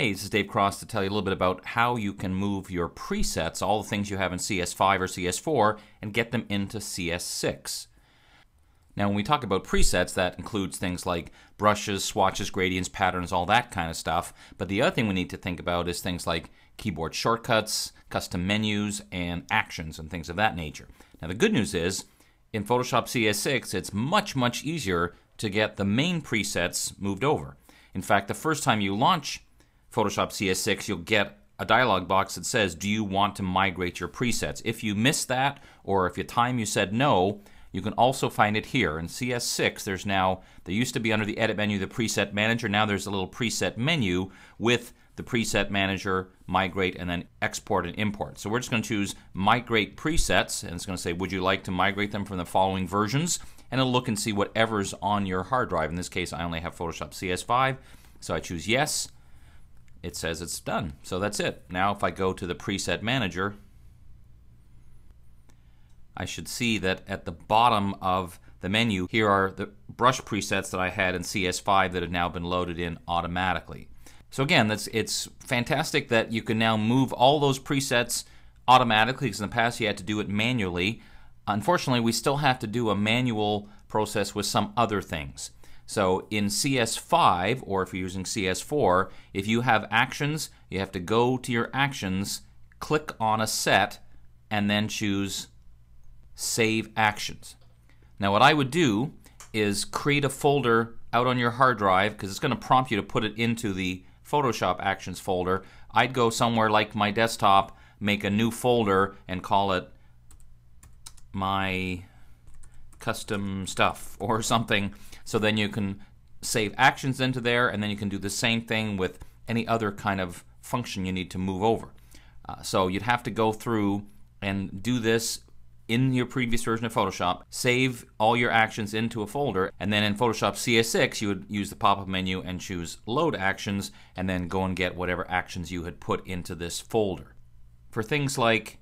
Hey, this is Dave Cross to tell you a little bit about how you can move your presets, all the things you have in CS5 or CS4, and get them into CS6. Now, when we talk about presets, that includes things like brushes, swatches, gradients, patterns, all that kind of stuff. But the other thing we need to think about is things like keyboard shortcuts, custom menus, and actions, and things of that nature. Now, the good news is, in Photoshop CS6, it's much, much easier to get the main presets moved over. In fact, the first time you launch Photoshop CS6, you'll get a dialog box that says, Do you want to migrate your presets? If you miss that, or if your time you said no, you can also find it here. In CS6, there's now, there used to be under the Edit menu the Preset Manager. Now there's a little Preset menu with the Preset Manager, Migrate, and then Export and Import. So we're just going to choose Migrate Presets, and it's going to say, Would you like to migrate them from the following versions? And it'll look and see whatever's on your hard drive. In this case, I only have Photoshop CS5, so I choose Yes it says it's done. So that's it. Now if I go to the preset manager, I should see that at the bottom of the menu, here are the brush presets that I had in CS5 that have now been loaded in automatically. So again, that's, it's fantastic that you can now move all those presets automatically because in the past you had to do it manually. Unfortunately, we still have to do a manual process with some other things. So in CS5, or if you're using CS4, if you have actions, you have to go to your actions, click on a set, and then choose Save Actions. Now what I would do is create a folder out on your hard drive, because it's going to prompt you to put it into the Photoshop Actions folder. I'd go somewhere like my desktop, make a new folder, and call it my custom stuff or something. So then you can save actions into there, and then you can do the same thing with any other kind of function you need to move over. Uh, so you'd have to go through and do this in your previous version of Photoshop, save all your actions into a folder, and then in Photoshop CS6 you would use the pop-up menu and choose Load Actions, and then go and get whatever actions you had put into this folder. For things like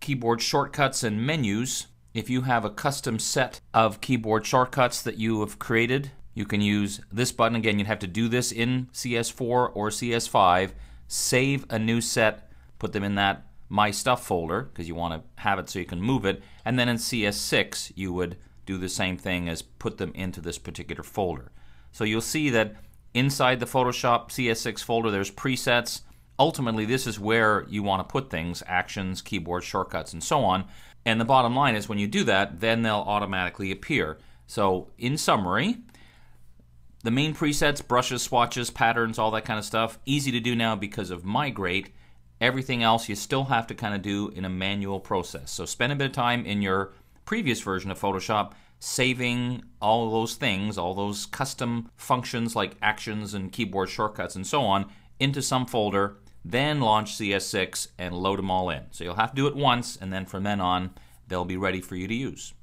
keyboard shortcuts and menus, if you have a custom set of keyboard shortcuts that you have created, you can use this button. Again, you'd have to do this in CS4 or CS5. Save a new set, put them in that My Stuff folder because you want to have it so you can move it. And then in CS6, you would do the same thing as put them into this particular folder. So you'll see that inside the Photoshop CS6 folder, there's presets. Ultimately, this is where you want to put things, actions, keyboard shortcuts, and so on. And the bottom line is when you do that, then they'll automatically appear. So in summary, the main presets, brushes, swatches, patterns, all that kind of stuff, easy to do now because of Migrate. Everything else you still have to kind of do in a manual process. So spend a bit of time in your previous version of Photoshop saving all those things, all those custom functions like actions and keyboard shortcuts and so on into some folder then launch CS6 and load them all in. So you'll have to do it once, and then from then on, they'll be ready for you to use.